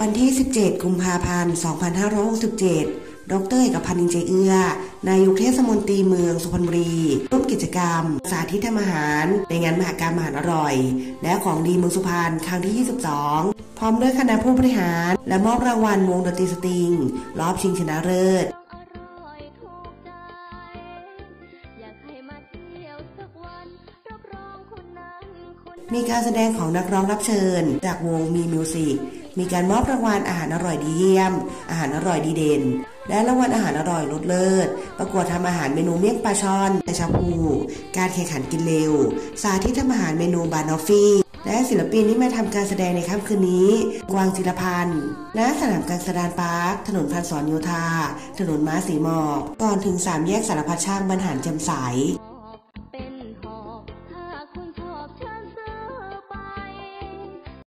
วันที่ 17 กุมภาพันธ์ 2567 ดรเอกพันธ์อินเจเอือนายกเทศมนตรีเมืองสุพรรณบุรี ร่วมกิจกรรม สาธิตทำอาหาร ในงานมหกรรมอาหารอร่อย และของดีเมืองสุพรรณครั้งที่ 22 พร้อมด้วยคณะผู้บริหาร และมอบรางวัลวงดนตรีสตริง รอบชิงชนะเลิศอร่อยถูกใจอยากให้มาเที่ยวสักวันรับรองคุณนั้นคุณมีการแสดงของนักร้องรับเชิญ จากวงมีมิวสิก มีการมอบรางวัลอาหารอร่อยดีเยี่ยม อาหารอร่อยดีเด่น และรางวัลอาหารอร่อยรสเลิศ ประกวดทำอาหารเมนูเมี่ยงปลาช่อนและชะพลูการแข่งขันกินเร็ว สาธิตทำอาหารเมนูบานอฟฟี่และศิลปินที่มาทำการแสดงในค่ำคืนนี้ กวางจิรพันธ์ ณ สนามกางสดานปาร์ค ถนนพันศรโยธา ถนนม้าสีหมอก ก่อนถึงสามแยกสารพัดช่างบรรหารแจ่มใส